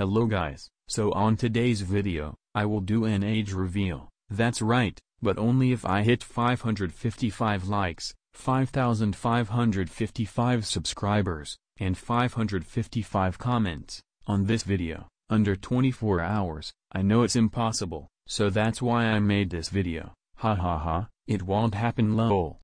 Hello guys, so on today's video, I will do an age reveal, that's right, but only if I hit 555 likes, 5555 subscribers, and 555 comments, on this video, under 24 hours, I know it's impossible, so that's why I made this video, ha ha ha, it won't happen lol.